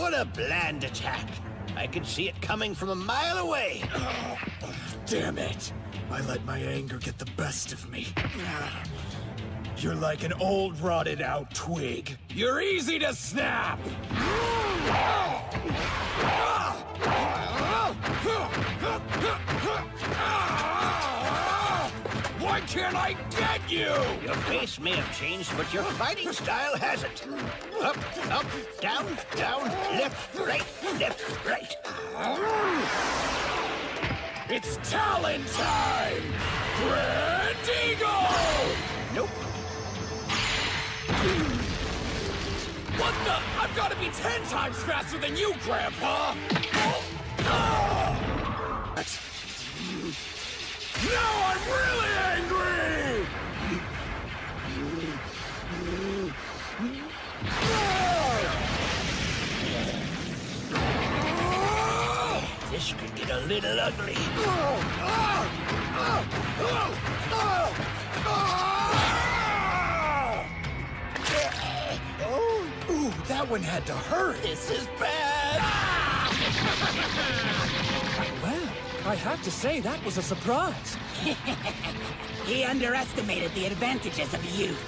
What a bland attack. I could see it coming from a mile away. Damn it! I let my anger get the best of me. You're like an old, rotted out twig. You're easy to snap! Can't I get you? Your face may have changed, but your fighting style hasn't. Up, up, down, down, left, right, left, right. It's talent time! Grand Eagle! Nope. What the? I've got to be ten times faster than you, Grandpa! Now This could get a little ugly. Ooh, that one had to hurt. This is bad. Well, I have to say that was a surprise. He underestimated the advantages of youth.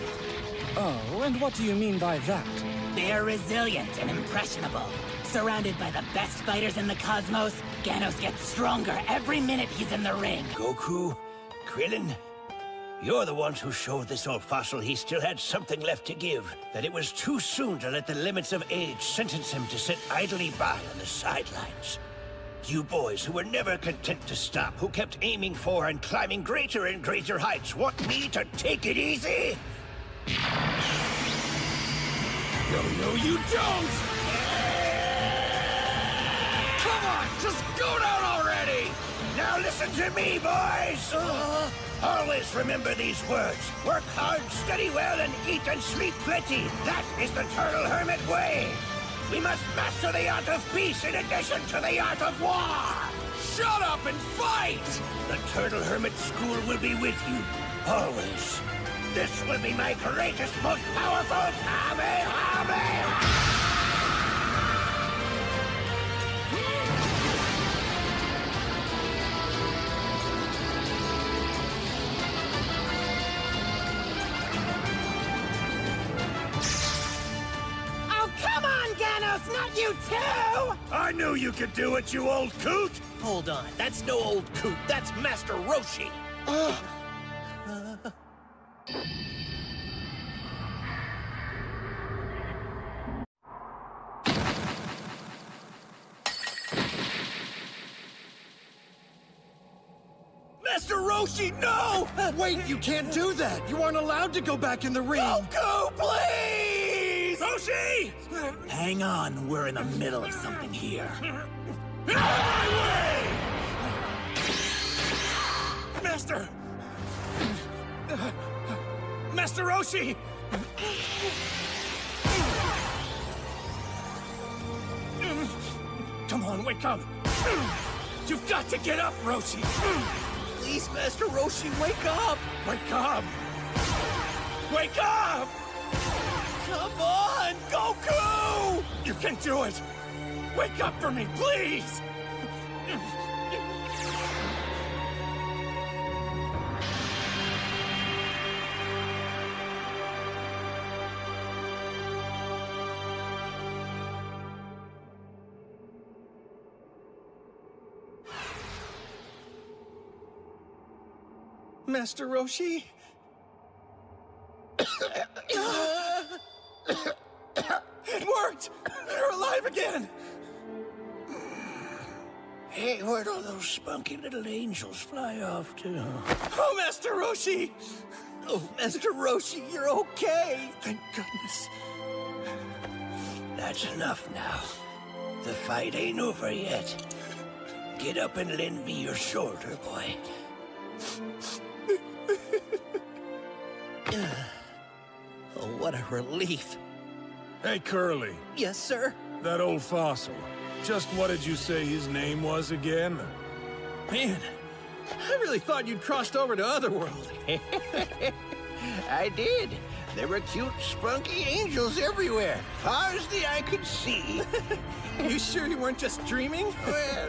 Oh, and what do you mean by that? They're resilient and impressionable. Surrounded by the best fighters in the cosmos, Ganos gets stronger every minute he's in the ring. Goku, Krillin, you're the ones who showed this old fossil he still had something left to give. That it was too soon to let the limits of age sentence him to sit idly by on the sidelines. You boys who were never content to stop, who kept aiming for and climbing greater and greater heights, want me to take it easy? You don't! Come on, just go down already! Now listen to me, boys! Uh-huh. Always remember these words. Work hard, study well, and eat and sleep plenty. That is the Turtle Hermit way. We must master the art of peace in addition to the art of war. Shut up and fight! The Turtle Hermit School will be with you, always. This will be my greatest, most powerful Kamehameha! Oh, come on, Ganos, not you too! I knew you could do it, you old coot! Hold on, that's no old coot, that's Master Roshi. Ah! Master Roshi, no! Wait, you can't do that! You aren't allowed to go back in the ring! Goku, please! Roshi! Hang on, we're in the middle of something here. Out of my way! Master! Master Roshi! Come on, wake up! You've got to get up, Roshi! Please, Master Roshi, wake up! Wake up! Wake up! Come on, Goku! You can do it! Wake up for me, please! Master Roshi? it worked! You're alive again! Hey, where'd all those spunky little angels fly off to? Oh, Master Roshi! Oh, Master Roshi, you're okay. Thank goodness. That's enough now. The fight ain't over yet. Get up and lend me your shoulder, boy. oh, what a relief. Hey, Curly, Yes, sir? that old fossil. Just what did you say his name was again? Man, I really thought you'd crossed over to Otherworld. I did. There were cute, spunky angels everywhere, far as the eye could see. you sure you weren't just dreaming? well,